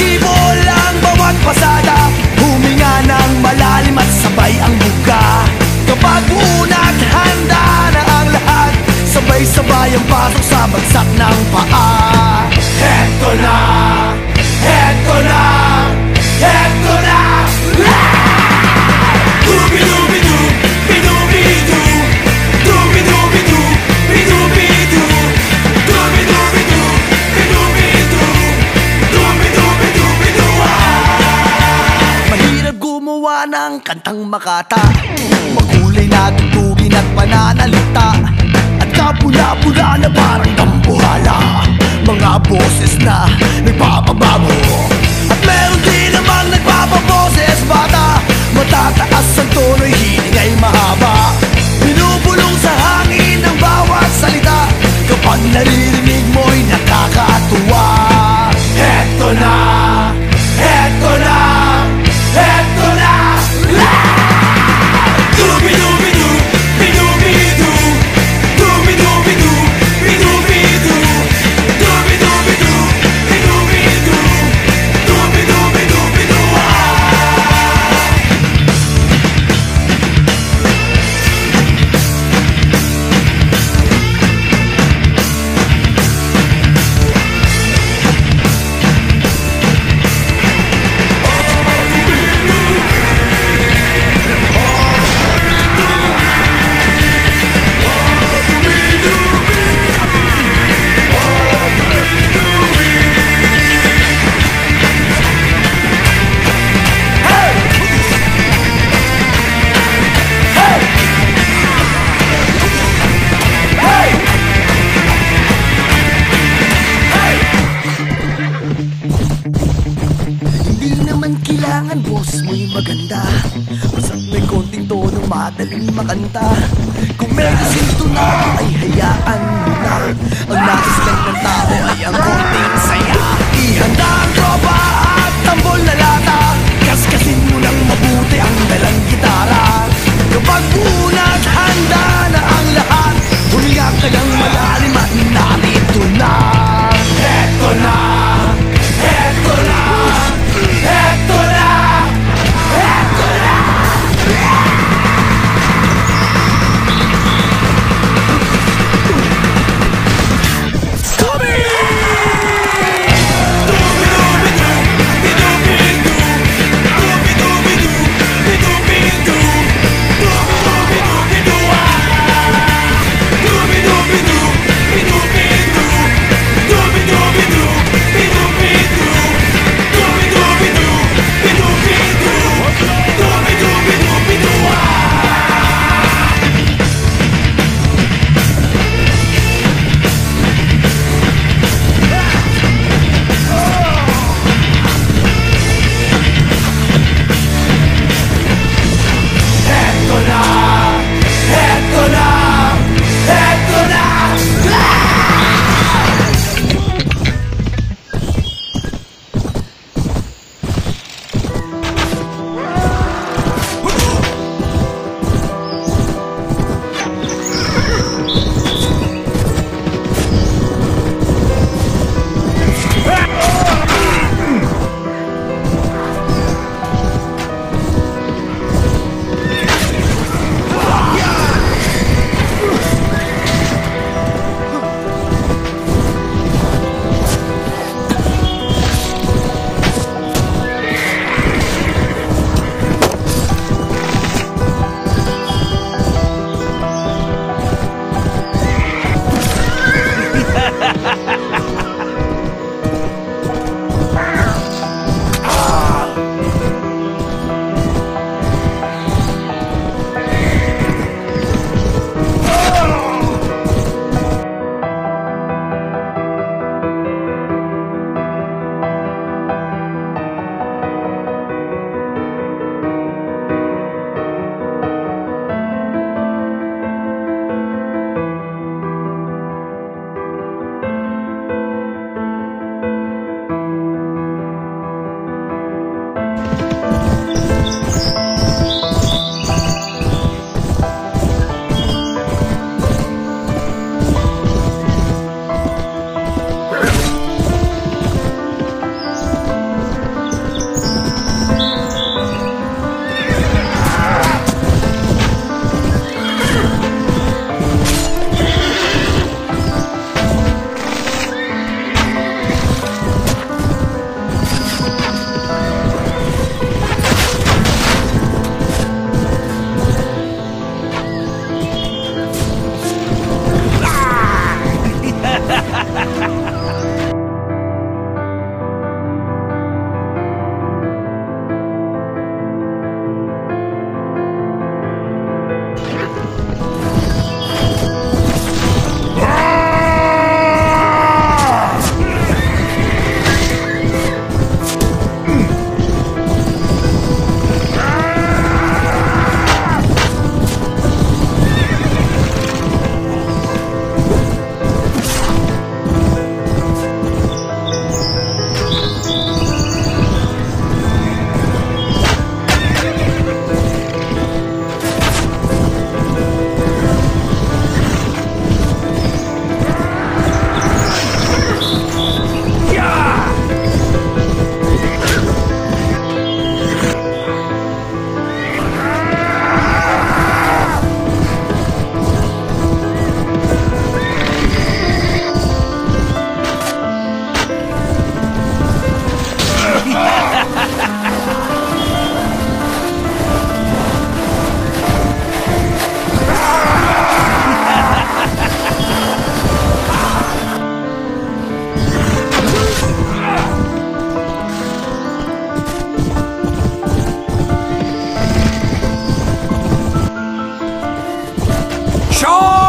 talata Sa bayan ng sibol ang bawat Huminga ng malalim at sabay ang buka. Kapag unat handa na ang lahat Sabay-sabay ang pasok sa bagsak ng paa. Heto na, gumawa ng kantang makata. Makulay na tugtugin at pananalita. At kapula-pula na parang dambuhala Mga boses na nagpapabago. At meron din namang nagpapaboses bata. Matataas ang tono'y maganda. Basta may konting tonong madaling makanta. Kung medyo sinto na ay hayaan mo na. Ang nais lang ng Show!